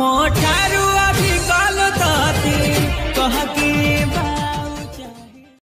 मोटारू